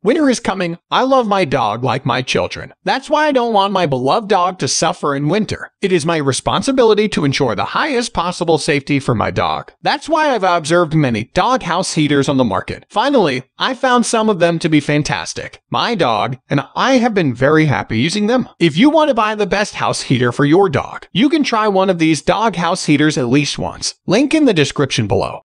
Winter is coming. I love my dog like my children. That's why I don't want my beloved dog to suffer in winter. It is my responsibility to ensure the highest possible safety for my dog. That's why I've observed many dog house heaters on the market. Finally, I found some of them to be fantastic. My dog and I have been very happy using them. If you want to buy the best house heater for your dog, you can try one of these dog house heaters at least once. Link in the description below.